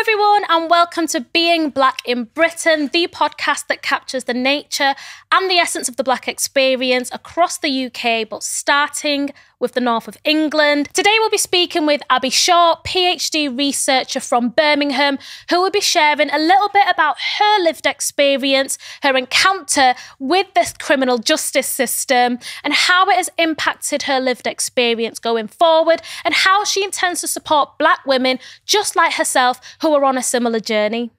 everyone, and welcome to Being Black in Britain, the podcast that captures the nature and the essence of the Black experience across the UK, but starting with the north of England. Today, we'll be speaking with Abby Shaw, PhD researcher from Birmingham, who will be sharing a little bit about her lived experience, her encounter with the criminal justice system, and how it has impacted her lived experience going forward, and how she intends to support Black women just like herself who are on a similar journey.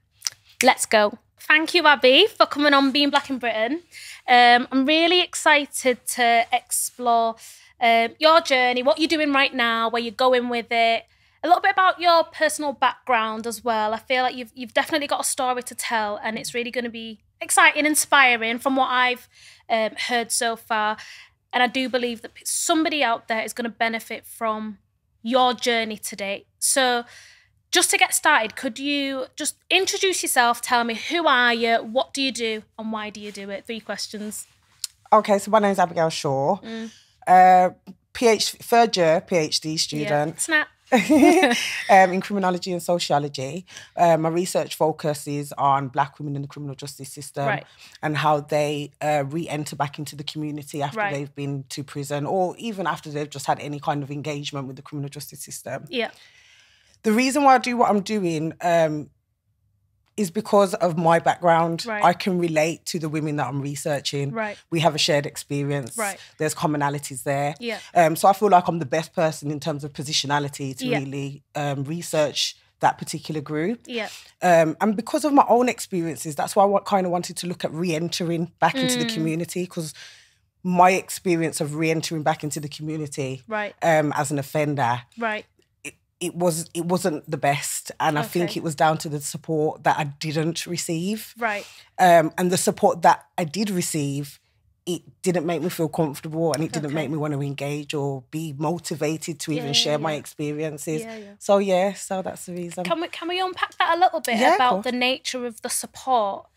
Let's go. Thank you, Abby, for coming on Being Black in Britain. Um, I'm really excited to explore um, your journey, what you're doing right now, where you're going with it, a little bit about your personal background as well. I feel like you've you've definitely got a story to tell, and it's really going to be exciting, inspiring from what I've um, heard so far. And I do believe that somebody out there is going to benefit from your journey today. So, just to get started, could you just introduce yourself? Tell me who are you, what do you do, and why do you do it? Three questions. Okay, so my name is Abigail Shaw. Mm. Uh, PhD, third year PhD student. Yeah. Snap. um, in criminology and sociology. Um, my research focuses on Black women in the criminal justice system right. and how they uh, re enter back into the community after right. they've been to prison or even after they've just had any kind of engagement with the criminal justice system. Yeah. The reason why I do what I'm doing um, is because of my background. Right. I can relate to the women that I'm researching. Right. We have a shared experience. Right. There's commonalities there. Yeah. Um, so I feel like I'm the best person in terms of positionality to Yeah. really um, research that particular group. Yeah. Um, and because of my own experiences, that's why I kind of wanted to look at re-entering back into Mm. the community because my experience of re-entering back into the community Right. um, as an offender Right. It was it wasn't the best and i think it was down to the support that i didn't receive Right. um, and the support that i did receive it didn't make me feel comfortable and it didn't Okay. make me want to engage or be motivated to Yeah, even yeah, share my experiences Yeah, yeah. so yeah so that's the reason Can we can we unpack that a little bit Yeah, about the nature of the support?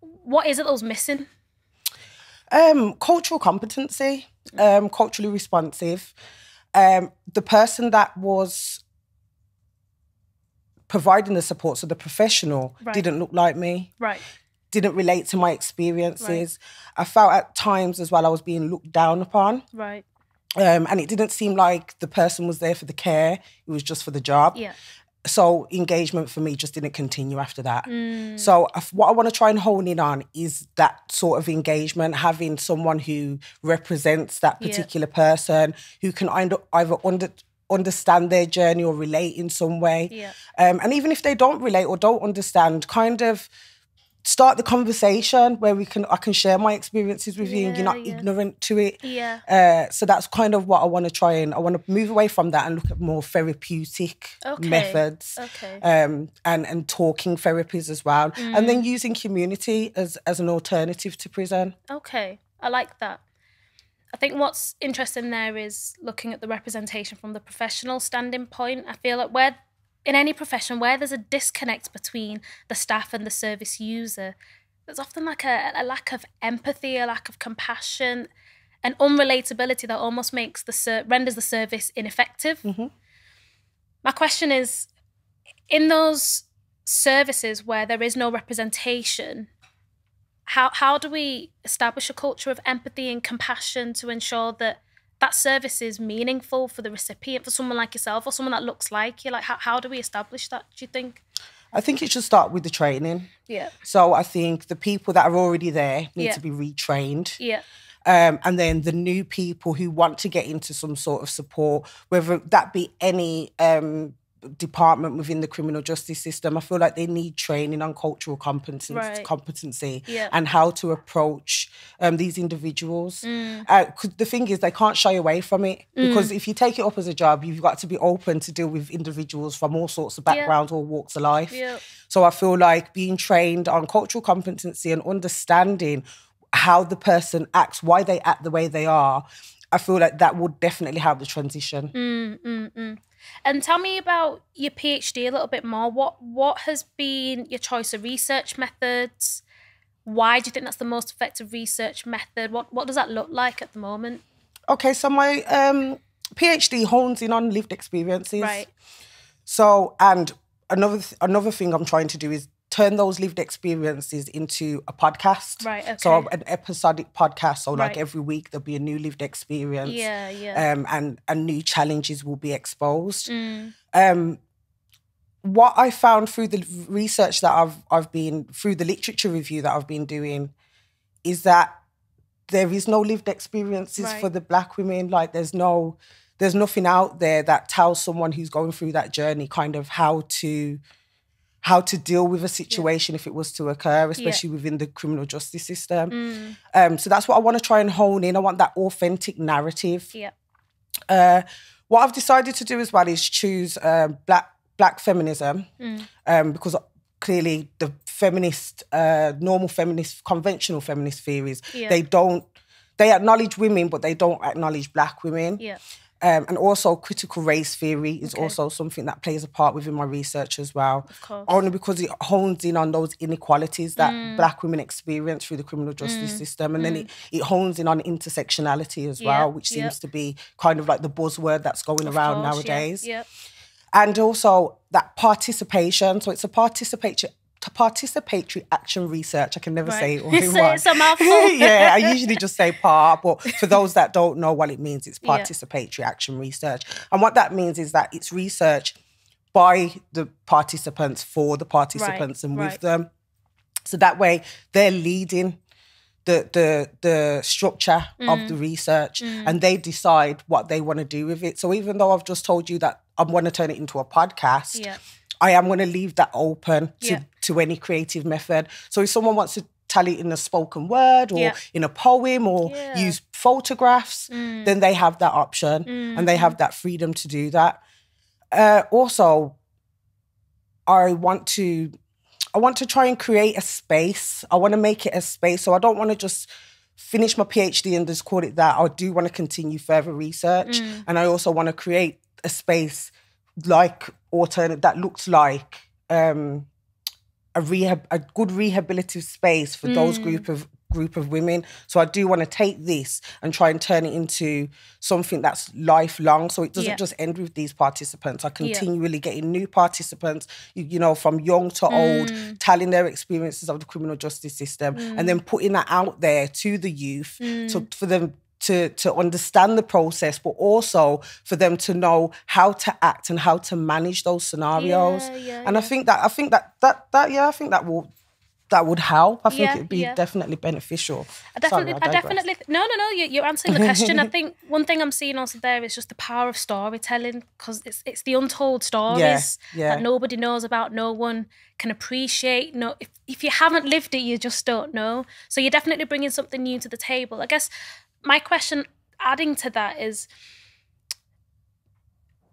What is it that was missing? Um, cultural competency, um, culturally responsive. Um, the person that was providing the support, so the professional, Right. didn't look like me, Right. didn't relate to my experiences. I felt at times as well I was being looked down upon. Right. Um, and it didn't seem like the person was there for the care, it was just for the job. Yeah. So engagement for me just didn't continue after that. Mm. So what I want to try and hone in on is that sort of engagement, having someone who represents that Yeah. particular person, who can either, either under, understand their journey or relate in some way. Yeah. Um, and even if they don't relate or don't understand, kind of start the conversation where we can I can share my experiences with you and you're not yeah. ignorant to it. Yeah. Uh, so that's kind of what I want to try and I want to move away from that and look at more therapeutic Okay. methods Okay. um, and and talking therapies as well, and Mm. then using community as as an alternative to prison. Okay, I like that. I think what's interesting there is looking at the representation from the professional standing point. I feel like where in any profession where there's a disconnect between the staff and the service user, there's often like a, a lack of empathy, a lack of compassion, an unrelatability that almost makes the ser- renders the service ineffective. Mhm. My question is, in those services where there is no representation, how how do we establish a culture of empathy and compassion to ensure that that service is meaningful for the recipient, for someone like yourself or someone that looks like you? Like, how, how do we establish that? Do you think? I think it should start with the training. Yeah, So I think the people that are already there need Yeah. to be retrained. yeah, Um, and then the new people who want to get into some sort of support, whether that be any um, department within the criminal justice system, I feel like they need training on cultural competency, Right. competency Yeah. and how to approach um, these individuals. Mm. Uh, the thing is, they can't shy away from it because if you take it up as a job, you've got to be open to deal with individuals from all sorts of Yeah. backgrounds or walks of life. yeah. So I feel like being trained on cultural competency and understanding how the person acts, why they act the way they are, I feel like that would definitely help the transition. Mm, mm, mm. And tell me about your PhD a little bit more. What what has been your choice of research methods? Why do you think that's the most effective research method? What what does that look like at the moment? Okay, so my um, PhD hones in on lived experiences. Right. So, and another th- another thing I'm trying to do is turn those lived experiences into a podcast. Right, So an episodic podcast. So like Right. every week there'll be a new lived experience. Yeah, yeah. Um, and and new challenges will be exposed. Mm, Um, what I found through the research that I've I've been through the literature review that I've been doing is that there is no lived experiences Right. for the black women. Like there's no there's nothing out there that tells someone who's going through that journey kind of how to how to deal with a situation if it was to occur, especially within the criminal justice system. mm, Um, so that's what I want to try and hone in. I want that authentic narrative. yeah. Uh, what I've decided to do as well is choose um, black black feminism Mm. um, because clearly the feminist, uh, normal feminist, conventional feminist theories, Yeah. they don't they acknowledge women, but they don't acknowledge black women. Yeah. Um, and also critical race theory is Okay. also something that plays a part within my research as well. Only because it hones in on those inequalities that Mm. black women experience through the criminal justice system. And then it, it hones in on intersectionality as Yeah, well, which seems to be kind of like the buzzword that's going Of around course, nowadays. Yeah. And also that participation. So it's a participatory participatory action research. I can never say it all in one. it's a mouthful. yeah, I usually just say part, but for those that don't know what it means, it's Yeah. participatory action research. And what that means is that it's research by the participants for the participants and with right. them. So that way they're leading the the the structure of Mm. the research and they decide what they want to do with it. So even though I've just told you that I want to turn it into a podcast, Yeah. I am going to leave that open to, Yeah. to any creative method. So if someone wants to tell it in a spoken word or Yeah. in a poem or Yeah. Mm. use photographs, then they have that option and they have that freedom to do that. Uh, also, I want to I want to try and create a space. I want to make it a space. So I don't want to just finish my PhD and just call it that. I do want to continue further research. Mm. And I also want to create a space like alternate that looks like um a rehab a good rehabilitative space for those Mm. group of group of women. So I do want to take this and try and turn it into something that's lifelong. So it doesn't Yeah. just end with these participants. I Yeah. continually getting new participants, you, you know, from young to old, Mm. telling their experiences of the criminal justice system and then putting that out there to the youth Mm. to for them to to understand the process, but also for them to know how to act and how to manage those scenarios. Yeah, yeah, and I think that I think that that that yeah, I think that will that would help. I think Yeah, it'd be yeah. definitely beneficial. I definitely, Sorry, I, digress. definitely, no, no, no. You're, you're answering the question. I think one thing I'm seeing also there is just the power of storytelling because it's it's the untold stories yeah. that nobody knows about, no one can appreciate. No, if if you haven't lived it, you just don't know. So you're definitely bringing something new to the table. I guess my question, adding to that, is: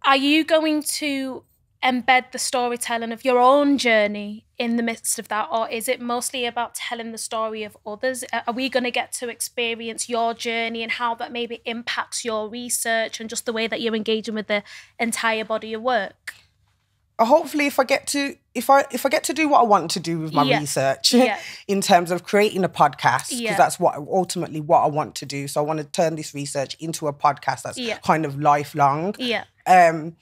Are you going to embed the storytelling of your own journey in the midst of that or is it mostly about telling the story of others? Are we going to get to experience your journey and how that maybe impacts your research and just the way that you're engaging with the entire body of work hopefully if I get to if I if I get to do what I want to do with my Yeah. research Yeah. in terms of creating a podcast because Yeah. that's what ultimately what I want to do. So I want to turn this research into a podcast that's kind of lifelong. yeah Um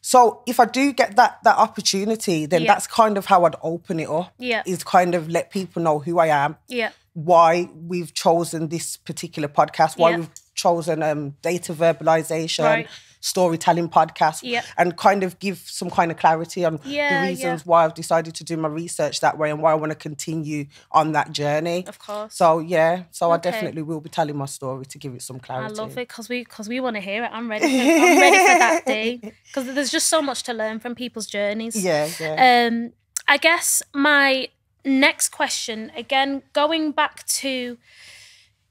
so if I do get that that opportunity, then that's kind of how I'd open it up. Yeah. Is kind of let people know who I am, yeah why we've chosen this particular podcast, why we've chosen um, data verbalization, Right. Storytelling podcast, Yeah. and kind of give some kind of clarity on Yeah, the yeah. reasons why I've decided to do my research that way and why I want to continue on that journey. of course So yeah, so I definitely will be telling my story to give it some clarity. I love it because we because we want to hear it. I'm ready. For, I'm ready for that day because there's just so much to learn from people's journeys. Yeah, yeah. Um, I guess my next question, again, going back to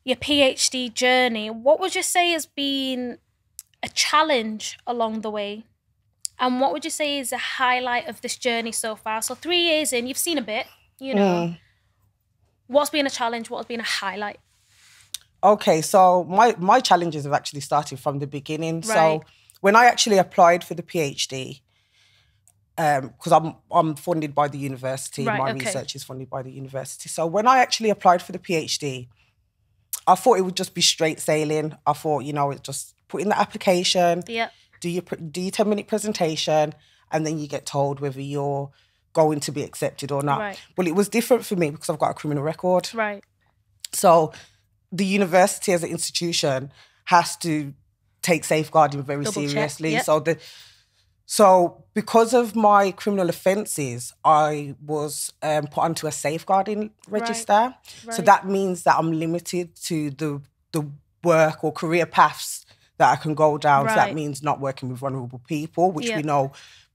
your PhD journey, what would you say has been a challenge along the way? And what would you say is a highlight of this journey so far? So, three years in, you've seen a bit, you know. Mm. What's been a challenge? What has been a highlight? Okay, so my my challenges have actually started from the beginning. Right. So when I actually applied for the PhD, um, because I'm I'm funded by the university, Right, my okay. research is funded by the university. So when I actually applied for the PhD, I thought it would just be straight sailing. I thought, you know, it just put in the application, Yeah. do your do your ten minute presentation, and then you get told whether you're going to be accepted or not. Right. Well, it was different for me because I've got a criminal record. Right. So the university as an institution has to take safeguarding very Double seriously. yep. So the so because of my criminal offences, I was um, put onto a safeguarding register. So Right. that means that I'm limited to the the work or career paths that I can go down. So that means not working with vulnerable people, which Yeah. we know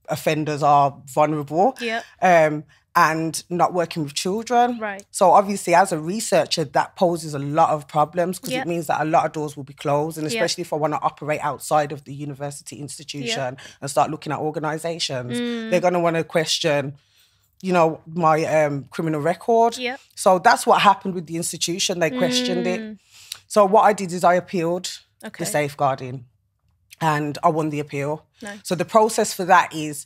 offenders are vulnerable. Yep. Um, and not working with children. Right. So obviously, as a researcher, that poses a lot of problems because Yeah. it means that a lot of doors will be closed, and Yeah. especially if I want to operate outside of the university institution and start looking at organisations, Mm. they're going to want to question, you know, my um, criminal record. Yep. So that's what happened with the institution. They questioned it. So what I did is I appealed Mm. Okay. the safeguarding, and I won the appeal. Nice. So the process for that is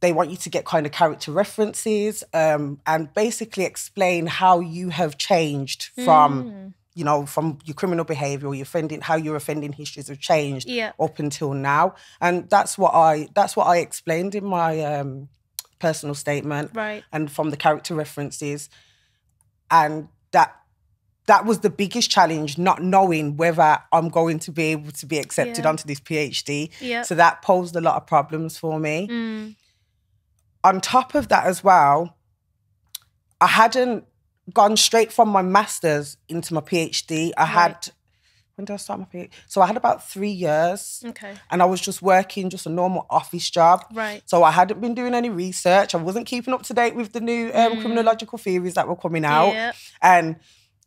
they want you to get kind of character references um, and basically explain how you have changed from, Mm. you know, from your criminal behaviour or your offending, how your offending histories have changed Yeah. up until now. And that's what I that's what I explained in my um, personal statement Right. and from the character references, and that. That was the biggest challenge, not knowing whether I'm going to be able to be accepted Yeah. onto this PhD. Yeah. So that posed a lot of problems for me Mm. on top of that as well, I hadn't gone straight from my master's into my PhD. I had when did I start my PhD? So I had about three years, Okay. and I was just working just a normal office job. Right. So I hadn't been doing any research. I wasn't keeping up to date with the new um, criminological theories that were coming out, Mm. Yeah. and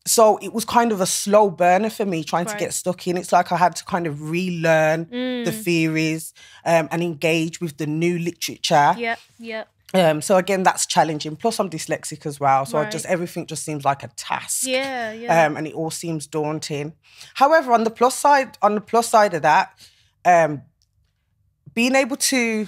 so it was kind of a slow burner for me trying to get stuck in. It's like I had to kind of relearn the Mm. theories um, and engage with the new literature. Yep. Yep. Um, so again, that's challenging. Plus, I'm dyslexic as well, so I Right. just everything just seems like a task. Yeah. Yeah. Um, and it all seems daunting. However, on the plus side, on the plus side of that, um, being able to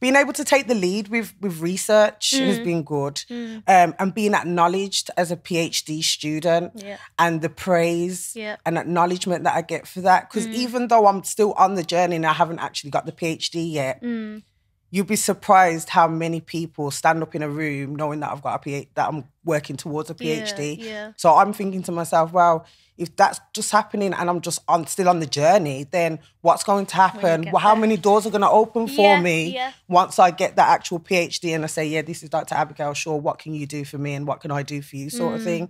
being able to take the lead with with research has Mm. been good, um, and being acknowledged as a PhD student, Yeah. and the praise Yeah. and acknowledgement that I get for that. Because even though I'm still on the journey and I haven't actually got the PhD yet, Mm. you'd be surprised how many people stand up in a room knowing that I've got a PhD, that I'm working towards a PhD. yeah. So I'm thinking to myself, well, if that's just happening and I'm just on still on the journey, then what's going to happen? Well, how there. many doors are going to open for Yeah, me yeah. once I get that actual PhD and I say, yeah, this is Dr. Abigail Shaw. What can you do for me and what can I do for you, sort Mm, of thing.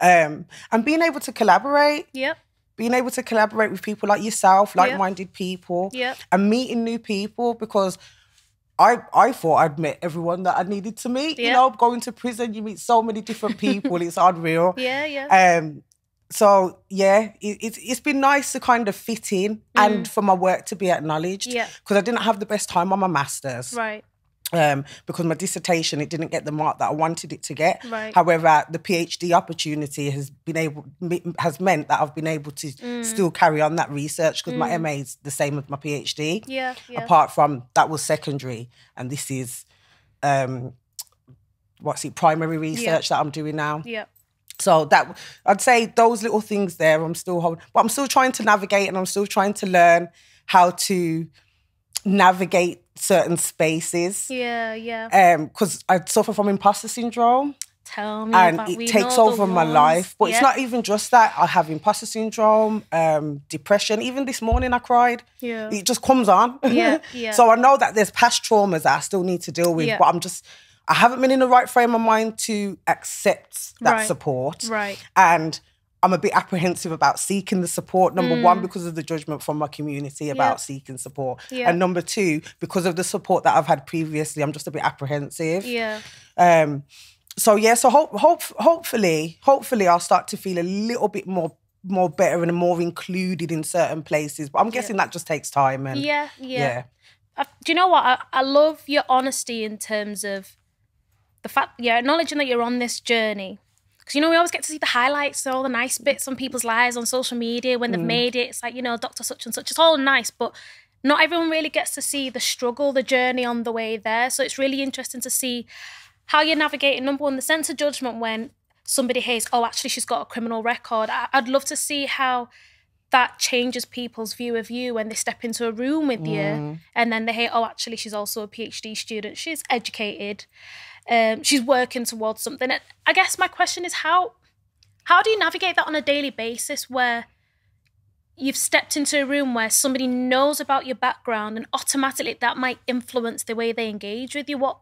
Um, and being able to collaborate Yep. being able to collaborate with people like yourself, like-minded people, Yep. and meeting new people because I I thought I'd met everyone that I needed to meet. You know, going to prison, you meet so many different people. it's unreal. Yeah. Yeah. Um. So yeah, it, it's it's been nice to kind of fit in and for my work to be acknowledged. Mm. Yeah. Because I didn't have the best time on my masters right. um, because my dissertation it didn't get the mark that I wanted it to get. Right. However, the PhD opportunity has been able has meant that I've been able to Mm. still carry on that research because my MA is the same as my PhD. Yeah. Yeah. Apart from that was secondary, and this is um, what's it primary research that I'm doing now. yeah. So that I'd say those little things there, I'm still holding, but I'm still trying to navigate and I'm still trying to learn how to navigate certain spaces Yeah. Yeah. Um, because I suffer from imposter syndrome Tell me. and it takes over my life. But Yeah. it's not even just that. I have imposter syndrome, um, depression. Even this morning, I cried. Yeah. It just comes on. Yeah, yeah. so I know that there's past traumas that I still need to deal with, Yeah. but I'm just, I haven't been in the right frame of mind to accept that Right. support. Right. And I'm a bit apprehensive about seeking the support. Number one, because of the judgment from my community about seeking support. Mm. Yeah. And number two, because of the support that I've had previously, I'm just a bit apprehensive. Yeah. Um, so yeah, so hope, hope, hopefully, hopefully, I'll start to feel a little bit more, more better and more included in certain places. But I'm guessing that just takes time. And Yeah. Yeah. yeah, I, do you know what? I, I love your honesty in terms of the fact, yeah, acknowledging that you're on this journey. Because, you know, we always get to see the highlights, all the nice bits on people's lives on social media when they've made it. It's like, you know, Dr. Such and Such. It's all nice, but not everyone really gets to see the struggle, the journey on the way there. So it's really interesting to see how you're navigating, number one, the sense of judgment when somebody hears, oh, actually, she's got a criminal record. I, I'd love to see how that changes people's view of you when they step into a room with Mm. you and then they hear, oh, actually, she's also a PhD student. She's educated. Um, she's working towards something. And I guess my question is how how do you navigate that on a daily basis where you've stepped into a room where somebody knows about your background and automatically that might influence the way they engage with you? What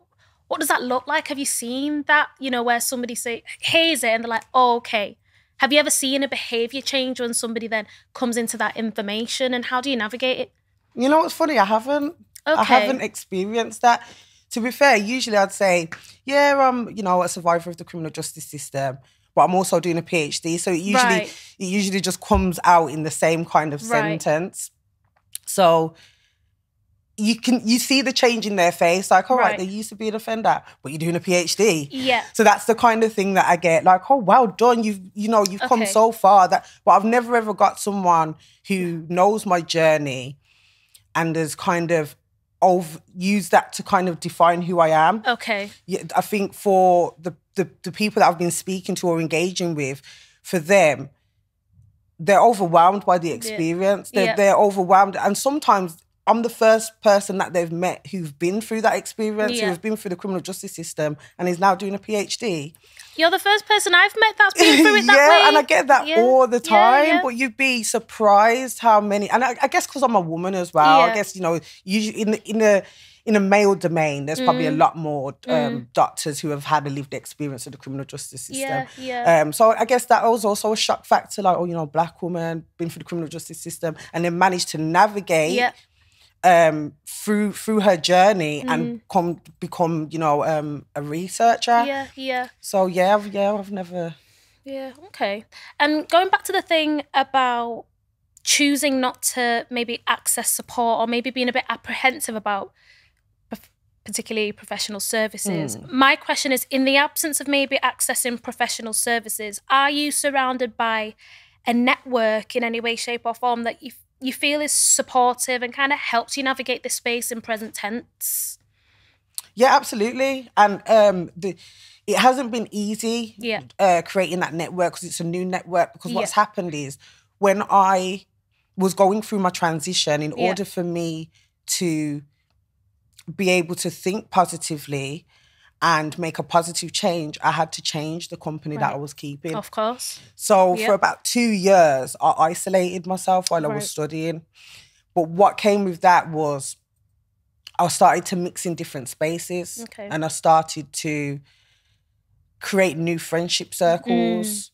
what does that look like? Have you seen that? You know, where somebody say, here's it, and they're like, oh, okay. Have you ever seen a behavior change when somebody then comes into that information and how do you navigate it? You know what's funny? I haven't. okay. I haven't experienced that. To be fair, usually I'd say, yeah, I'm, you know, a survivor of the criminal justice system, but I'm also doing a PhD. So it usually Right. it usually just comes out in the same kind of Right. sentence. So you can you see the change in their face, like, all right, Right. they used to be an offender, but you're doing a PhD. Yeah. So that's the kind of thing that I get, like, oh, well done, you've you know you've come so far. That, but I've never ever got someone who knows my journey and has kind of over used that to kind of define who I am. Okay. Yeah, I think for the, the the people that I've been speaking to or engaging with, for them, they're overwhelmed by the experience. They're, Yeah. they're overwhelmed, and sometimes I'm the first person that they've met who's been through that experience, Yeah. who's been through the criminal justice system, and is now doing a PhD. You're the first person I've met that's been through it that yeah, way. and I get that Yeah, all the time. yeah. But you'd be surprised how many, and I, I guess because I'm a woman as well. I guess you know, usually in the, in a in a male domain, there's probably Mm. a lot more um, doctors who have had a lived experience of the criminal justice system. Yeah, yeah. Um, so I guess that was also a shock factor, like, oh, you know, black woman been through the criminal justice system, and then managed to navigate yeah. Um, through through her journey and come become, you know, um, a researcher. Mm. Yeah, yeah. So yeah, I've, yeah, I've never. Yeah, okay. And going back to the thing about choosing not to maybe access support or maybe being a bit apprehensive about particularly professional services. My question is in the absence of maybe accessing professional services, are you surrounded by a network in any way shape or form that you you feel is supportive and kind of helps you navigate this space in present tense? Yeah, absolutely. And um, the it hasn't been easy. Yeah. Uh, creating that network because it's a new network. Because what's Yeah. happened is when I was going through my transition, in Yeah. order for me to be able to think positively and make a positive change, I had to change the company that I was keeping. Of course. So for about two years, I isolated myself while I was studying. But what came with that was I started to mix in different spaces. Okay. And I started to create new friendship circles. Mm.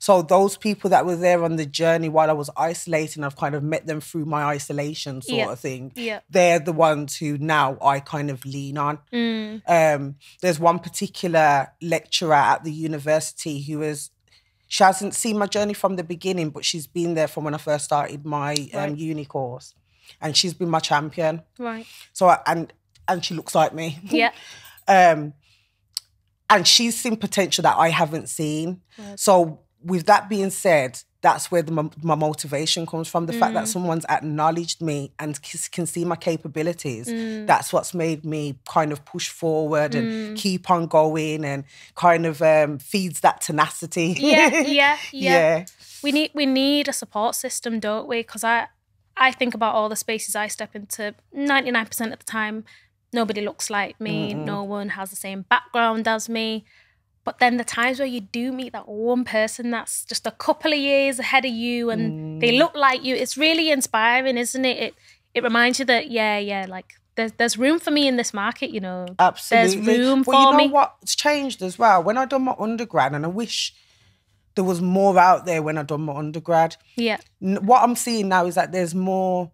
So those people that were there on the journey while I was isolating, I've kind of met them through my isolation sort Yeah. of thing. Yeah. They're the ones who now I kind of lean on. Mm. Um, there's one particular lecturer at the university who is she hasn't seen my journey from the beginning, but she's been there from when I first started my um, uni course, and she's been my champion. Right. So I, and and she looks like me. Yeah. um, and she's seen potential that I haven't seen. Right. So with that being said, that's where the, my, my motivation comes from. The fact Mm. that someone's acknowledged me and can see my capabilities. Mm. That's what's made me kind of push forward and keep on going and kind of um, feeds that tenacity. Yeah, yeah, yeah. yeah. we need we need a support system, don't we? Because I I think about all the spaces I step into. Ninety nine percent of the time, nobody looks like me. No one has the same background as me. But then the times where you do meet that one person that's just a couple of years ahead of you and they look like you, it's really inspiring, isn't it? It it reminds you that yeah, yeah, like there's there's room for me in this market, you know. Absolutely. There's room but for you know me. what's changed as well? When I done my undergrad, and I wish there was more out there when I done my undergrad. Yeah. What I'm seeing now is that there's more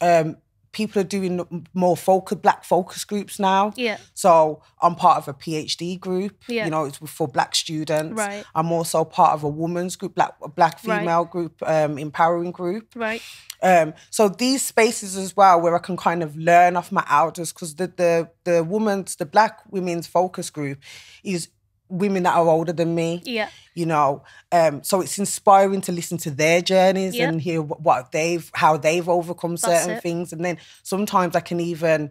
um people are doing more focus black focus groups now. Yeah. So I'm part of a PhD group. Yeah. You know, it's for black students. Right. I'm also part of a women's group, black black Right. female group, um, empowering group. Right. Um, so these spaces as well, where I can kind of learn off my elders, because the the the women's, the Black women's focus group, is women that are older than me. Yeah. You know, um, so it's inspiring to listen to their journeys Yeah. and hear what, they've, how they've overcome That's certain it. things, and then sometimes I can even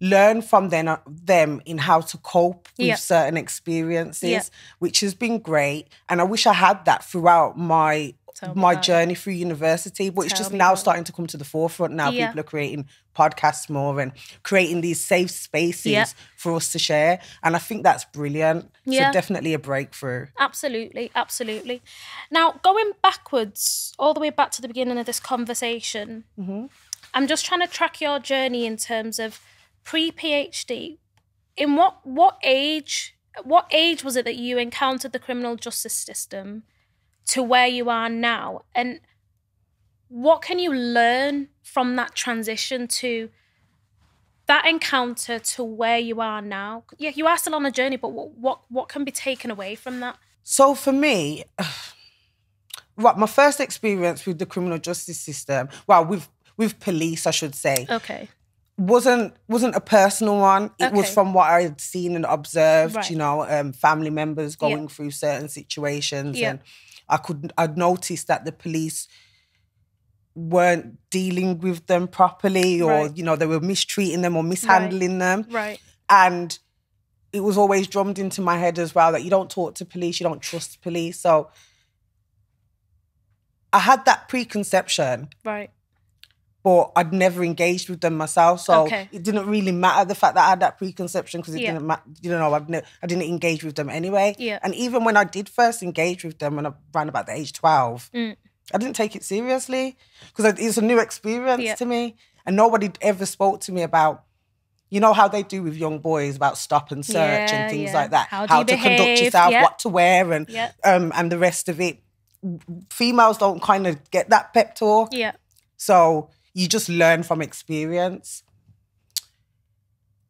learn from them them in how to cope with Yeah. certain experiences, Yeah. which has been great. And I wish I had that throughout my Tell my journey through university, but it's just now starting to come to the forefront. Now Yeah. people are creating podcasts more and creating these safe spaces Yeah. for us to share, and I think that's brilliant. Yeah. So definitely a breakthrough. Absolutely, absolutely. Now, going backwards, all the way back to the beginning of this conversation, mm-hmm. I'm just trying to track your journey in terms of pre PhD. In what what age? What age was it that you encountered the criminal justice system to where you are now, and what can you learn from that transition to that encounter to where you are now? Yeah, you are still on a journey, but what what, what can be taken away from that? So for me, right, my first experience with the criminal justice system, well, with with police, I should say, Okay. wasn't wasn't a personal one. It was from what I had seen and observed. Right. You know, um, family members going through certain situations, Yeah. and I could I'd noticed that the police weren't dealing with them properly, or Right. you know they were mistreating them or mishandling them, Right. and it was always drummed into my head as well that you don't talk to police, you don't trust police. So I had that preconception Right. But I'd never engaged with them myself, so Okay. it didn't really matter the fact that I had that preconception because it Yeah. didn't matter. You know, I've ne- I didn't engage with them anyway. Yeah. And even when I did first engage with them, when I ran about the age twelve, Mm. I didn't take it seriously because it's a new experience Yeah. to me, and nobody ever spoke to me about. You know how they do with young boys about stop and search Yeah, and things yeah. like that. How you to conduct yourself, what to wear, and um and the rest of it. Females don't kind of get that pep talk. Yeah. So you just learn from experience.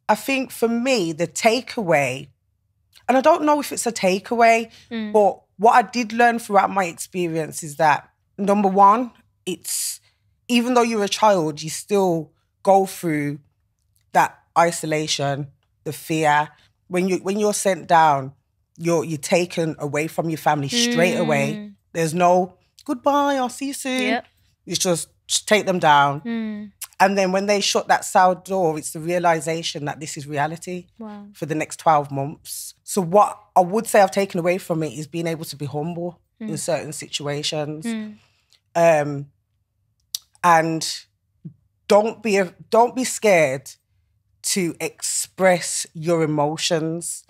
I think for me, the takeaway, and I don't know if it's a takeaway, Mm. but what I did learn throughout my experience is that number one, it's even though you're a child, you still go through that isolation, the fear. When you when you're sent down, you're you're taken away from your family straight away. There's no goodbye, I'll see you soon. Mm. Yep. It's just take them down. Mm. And then when they shut that cell door, it's the realization that this is reality Wow. for the next 12 months. So, what I would say I've taken away from it is being able to be humble in certain situations. Mm. Um, and don't be a, don't be scared to express your emotions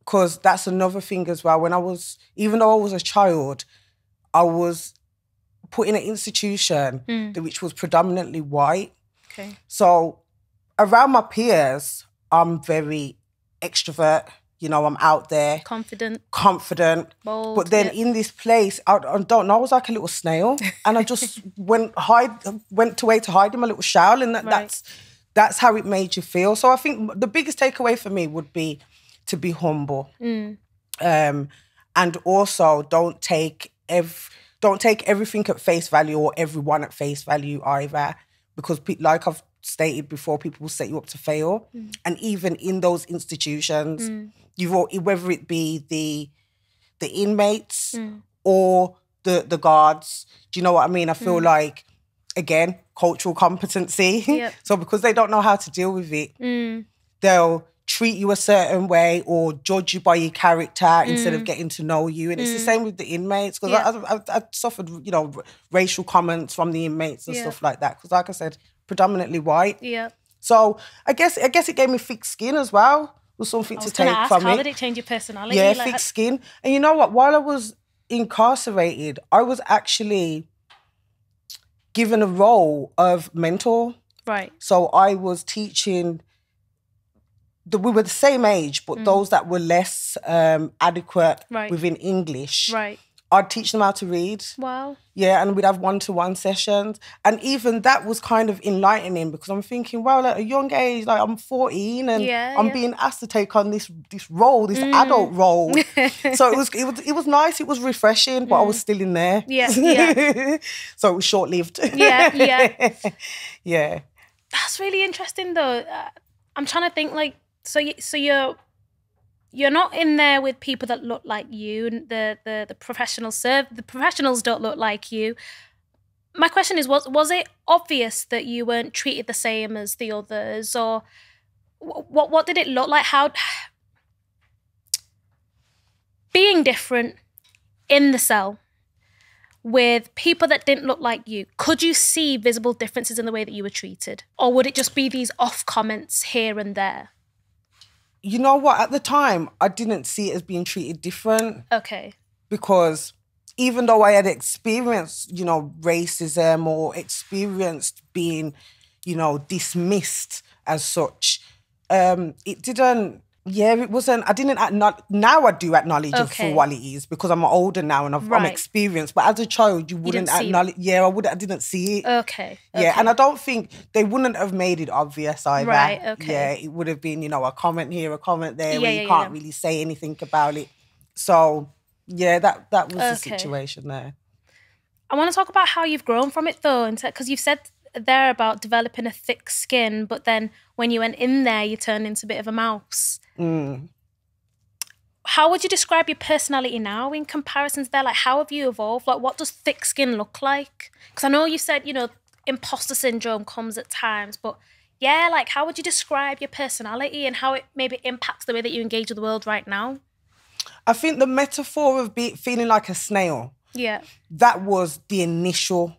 because that's another thing as well. When I was, even though I was a child, I was put in an institution Mm. that- which was predominantly white. Okay. So around my peers, I'm very extrovert. You know, I'm out there, Confident, confident. bold. But then yeah. in this place, I, I don't know, I was like a little snail, and I just went hide, went away to hide in my little shell, and that, Right. that's that's how it made you feel. So I think the biggest takeaway for me would be to be humble, Mm. um, and also don't take ev- don't take everything at face value or everyone at face value either, because like I've stated before, people will set you up to fail, Mm. and even in those institutions, you've al- whether it be the the inmates Mm. or the the guards. Do you know what I mean? I feel Mm. like again cultural competency. Yep. so because they don't know how to deal with it, Mm. they'll treat you a certain way or judge you by your character instead Mm. of getting to know you. And it's the same with the inmates because Yeah. I, I, I suffered, you know, r- racial comments from the inmates and Yeah. stuff like that. Because, like I said, predominantly white. Yeah. So I guess I guess it gave me thick skin as well. Was something I to take ask, from how it. did it change your personality? Yeah, Like, thick skin. And you know what? While I was incarcerated, I was actually given a role of mentor. right. So I was teaching. The, we were the same age, but those that were less um, adequate Mm. Right. within English, Right. I'd teach them how to read. Wow. Yeah, and we'd have one to one sessions. And even that was kind of enlightening because I'm thinking, well, at a young age, like I'm 14 and Yeah, I'm yeah. Mm. being asked to take on this this role, this adult role. so it was it was it was nice, it was refreshing, but I was still in there. Mm. Yeah, yeah. so it was short lived. Yeah, yeah. yeah. That's really interesting, though. Uh, I'm trying to think, like, so you, so you're you're not in there with people that look like you, and the the the professional serve the professionals don't look like you. My question is, was was it obvious that you weren't treated the same as the others, or what what did it look like? How being different in the cell. with people that didn't look like you, could you see visible differences in the way that you were treated? Or would it just be these off comments here and there? You know what? At the time, I didn't see it as being treated different Okay. because even though I had experienced, you know, racism or experienced being, you know, dismissed as such, um, it didn't. Yeah, it wasn't. I didn't acknowledge. Now I do acknowledge it Okay. for what it is because I'm older now and I've, I'm Right. experienced. But as a child, you wouldn't it. acknowledge. Yeah, I would. I didn't see it. Okay. Yeah, okay. and I don't think they wouldn't have made it obvious either. Right, okay. Yeah, it would have been, you know, a comment here, a comment there, Yeah, where yeah, you can't yeah. really say anything about it. So, yeah, that that was the situation there. I want to talk about how you've grown from it though, because you've said there about developing a thick skin, but then when you went in there, you turned into a bit of a mouse. Mm. How would you describe your personality now in comparison to there? Like, how have you evolved? Like, what does thick skin look like? Because I know you said, you know, imposter syndrome comes at times, but yeah, like, how would you describe your personality and how it maybe impacts the way that you engage with the world right now? I think the metaphor of be, feeling like a snail, Yeah. that was the initial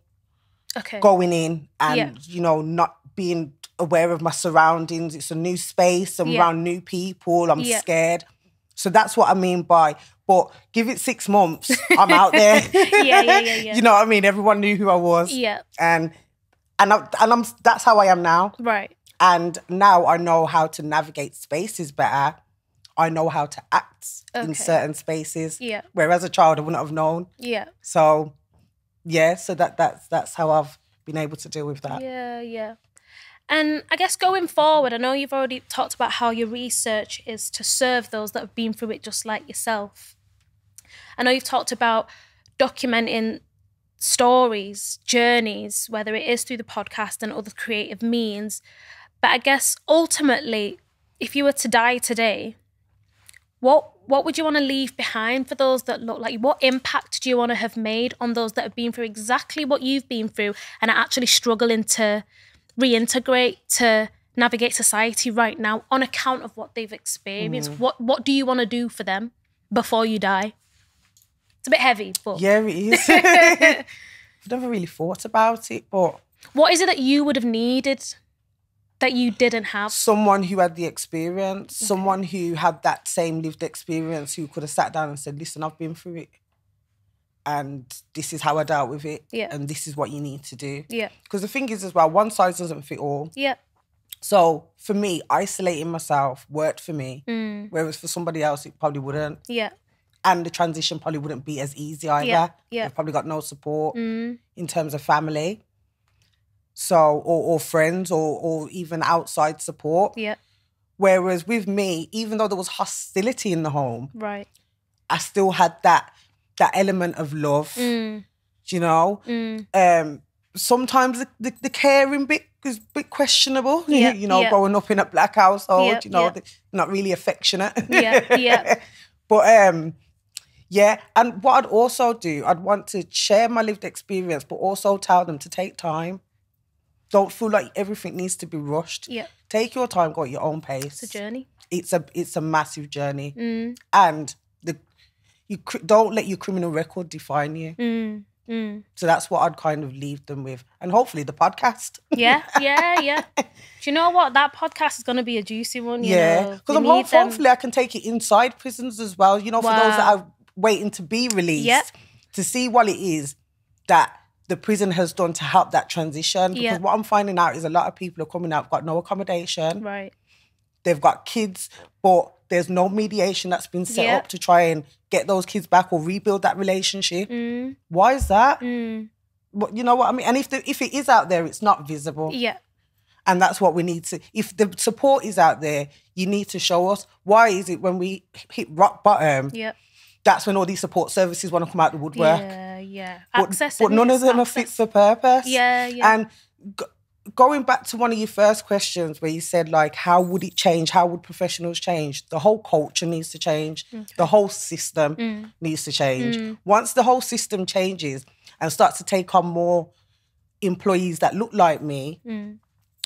Okay. going in and, Yeah. you know, not being aware of my surroundings. It's a new space, I'm Yeah. around new people, I'm Yeah. scared. So that's what I mean by, but give it six months, I'm out there. Yeah, yeah, yeah, yeah. you know what I mean? Everyone knew who I was. Yeah. And and I, and I'm that's how I am now. Right. And now I know how to navigate spaces better. I know how to act in certain spaces. Yeah. Whereas a child I wouldn't have known. Yeah. So yeah, so that that's that's how I've been able to deal with that. Yeah, yeah. And I guess going forward, I know you've already talked about how your research is to serve those that have been through it just like yourself. I know you've talked about documenting stories, journeys, whether it is through the podcast and other creative means. But I guess ultimately, if you were to die today, what what would you want to leave behind for those that look like you? What impact do you want to have made on those that have been through exactly what you've been through and are actually struggling to reintegrate, to navigate society right now on account of what they've experienced? Mm. What what do you want to do for them before you die? It's a bit heavy, but Yeah, it is. I've never really thought about it, but what is it that you would have needed that you didn't have? someone who had the experience, someone who had that same lived experience, who could have sat down and said, "Listen, I've been through it, and this is how I dealt with it, Yeah. and this is what you need to do." Yeah. Because the thing is, as well, one size doesn't fit all. Yeah. So for me, isolating myself worked for me, Mm. whereas for somebody else, it probably wouldn't, Yeah. and the transition probably wouldn't be as easy either. Yeah, yeah. They've probably got no support Mm. in terms of family. So, or, or friends, or, or even outside support. Yeah. Whereas with me, even though there was hostility in the home, Right. I still had that that element of love. Mm. You know, Mm. um, sometimes the, the, the caring bit is a bit questionable. Yeah, you know, growing up in a black household, you know, not really affectionate. Yeah, yeah. but um, yeah, and what I'd also do, I'd want to share my lived experience, but also tell them to take time. Don't feel like everything needs to be rushed. Yeah. Take your time, go at your own pace It's a journey. it's a it's a massive journey Mm. and you cr- don't let your criminal record define you Mm. Mm. so that's what i'd kind of leave them with and hopefully the podcast Yeah, yeah, yeah. Do you know what? That podcast is going to be a juicy one. You yeah because i'm hope, hopefully i can take it inside prisons as well you know for those that are waiting to be released Yep. to see what it is that the prison has done to help that transition because Yep. what i'm finding out is a lot of people are coming out got no accommodation Right. they've got kids, but there's no mediation that's been set Yeah. up to try and get those kids back or rebuild that relationship. Mm. Why is that? Mm. But you know what I mean? And if the, if it is out there, it's not visible. Yeah. And that's what we need to if the support is out there, you need to show us. Why is it when we hit rock bottom, Yeah. that's when all these support services want to come out the woodwork? Yeah. Yeah. But, Access. but none of them are fit for purpose. Yeah. Yeah. And going back to one of your first questions where you said like how would it change? How would professionals change? The whole culture needs to change. The whole system Mm. needs to change. Once the whole system changes and starts to take on more employees that look like me Mm.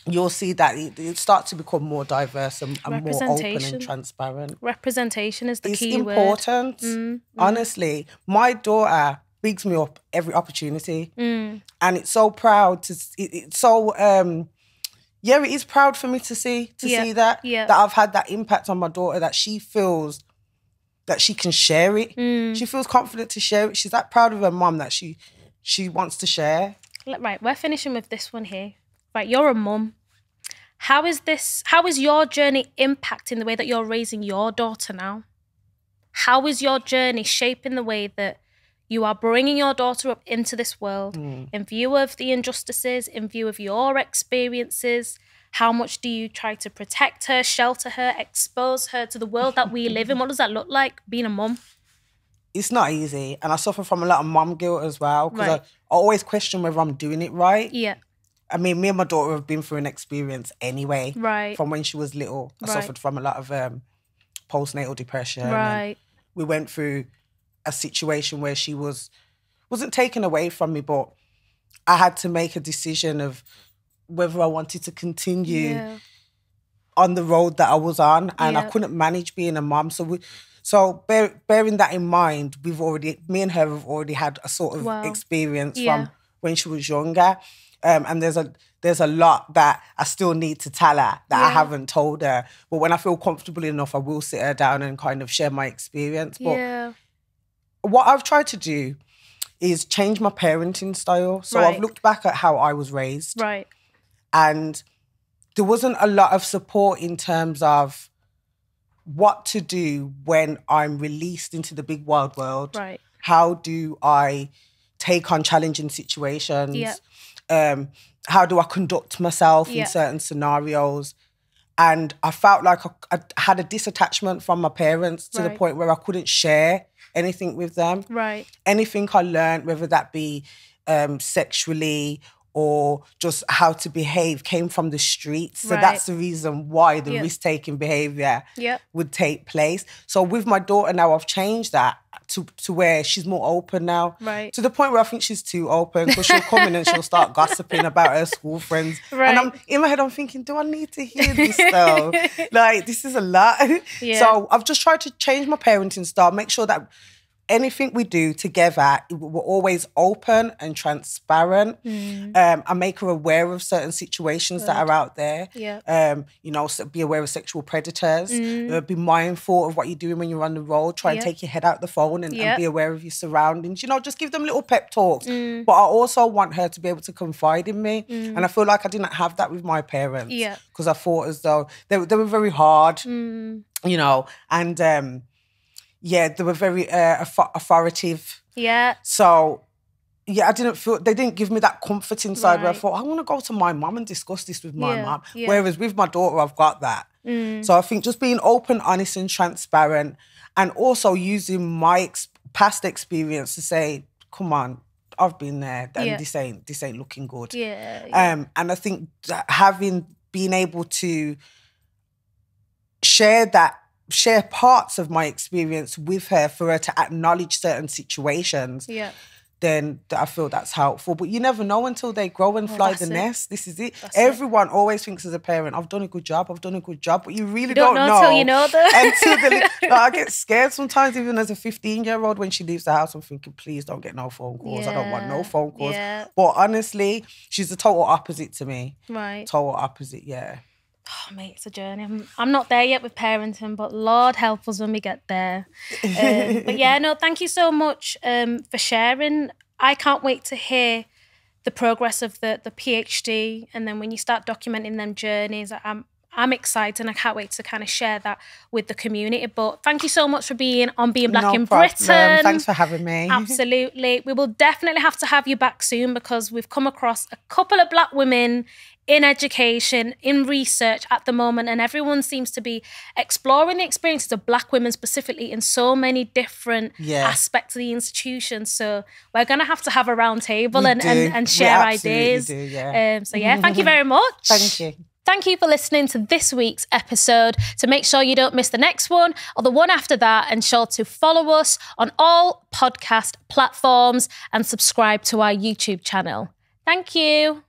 you'll see that it, it starts to become more diverse and, and more open and transparent. Representation is the it's key word. important Mm, honestly. My daughter bigs me up every opportunity, Mm. and it's so proud to. It, it's so um, yeah, it is proud for me to see to Yeah, see that yeah. that I've had that impact on my daughter that she feels that she can share it. Mm. She feels confident to share it. She's that proud of her mum that she she wants to share. Right, we're finishing with this one here. Right, you're a mum. How is this? How is your journey impacting the way that you're raising your daughter now? How is your journey shaping the way that you are bringing your daughter up into this world in view of the injustices, in view of your experiences? How much do you try to protect her, shelter her, expose her to the world that we live in? What does that look like being a mum? It's not easy, and I suffer from a lot of mum guilt as well because Right. I, I always question whether I'm doing it right. Yeah, I mean, me and my daughter have been through an experience anyway. right, From when she was little, I Right. suffered from a lot of um, postnatal depression. right, we went through a situation where she was wasn't taken away from me, but I had to make a decision of whether I wanted to continue yeah, on the road that I was on, and I couldn't manage being a mom. So we, so bear, bearing that in mind, we've already, me and her have already had a sort of Wow. experience Yeah. from when she was younger, um, and there's a there's a lot that I still need to tell her that I haven't told her. But when I feel comfortable enough, I will sit her down and kind of share my experience. But yeah, what I've tried to do is change my parenting style. So Right. I've looked back at how I was raised right, and there wasn't a lot of support in terms of what to do when I'm released into the big wild world. right, How do I take on challenging situations? Yeah. Um, how do I conduct myself Yeah. in certain scenarios? And I felt like I, I had a disattachment from my parents to the point where I couldn't share anything with them right, anything I learned, whether that be um, sexually or just how to behave, came from the streets. So Right. that's the reason why the Yeah. risk taking behavior Yep. would take place. So with my daughter now, I've changed that to, to where she's more open now. Right. To the point where I think she's too open because she'll come in and she'll start gossiping about her school friends. Right. And I'm in my head, I'm thinking, do I need to hear this though? like, this is a lot. Yeah. So I've just tried to change my parenting style, make sure that anything we do together, we're always open and transparent. Mm. Um, I make her aware of certain situations that are out there. Yeah. Um, you know, so be aware of sexual predators. Mm. Uh, be mindful of what you're doing when you're on the road. Try and take your head out the phone and, and be aware of your surroundings. You know, just give them little pep talks. Mm. But I also want her to be able to confide in me. And I feel like I didn't have that with my parents. Yeah. Because I thought as though they, were- they were very hard Mm. you know, and um, yeah, they were very uh, authoritative. Yeah. So yeah, I didn't feel they didn't give me that comfort inside where I thought I want to go to my mum and discuss this with my Yeah, mum. yeah. Whereas with my daughter, I've got that. Mm. So I think just being open, honest, and transparent, and also using my ex- past experience to say, "Come on, I've been there, and Yeah. this ain't this ain't looking good." Yeah. yeah. Um, and I think that having been able to share that, share parts of my experience with her for her to acknowledge certain situations, yeah. then I feel that's helpful. But you never know until they grow and Well, fly the it. nest. This is it. That's it. Everyone always thinks as a parent, I've done a good job, I've done a good job, but you really You don't, know, until you know though. until the, like, I get scared sometimes, even as a 15 year old, when she leaves the house, I'm thinking, please don't get no phone calls. I don't want no phone calls. yeah. But honestly, she's the total opposite to me. right. Total opposite, yeah. Oh, mate, it's a journey. I'm, I'm not there yet with parenting, but Lord help us when we get there. Um, but yeah, no, thank you so much um, for sharing. I can't wait to hear the progress of the the PhD, and then when you start documenting them journeys, I'm I'm excited and I can't wait to kind of share that with the community. But thank you so much for being on Being Black no in problem. Britain. Thanks for having me. Absolutely. We will definitely have to have you back soon because we've come across a couple of black women in education, in research at the moment, and everyone seems to be exploring the experiences of black women specifically in so many different Yeah. aspects of the institution. So we're gonna have to have a round table and, and, and share ideas. do, yeah. Um, so yeah, thank you very much. Thank you. Thank you for listening to this week's episode. To make sure you don't miss the next one or the one after that, ensure to follow us on all podcast platforms and subscribe to our YouTube channel. Thank you.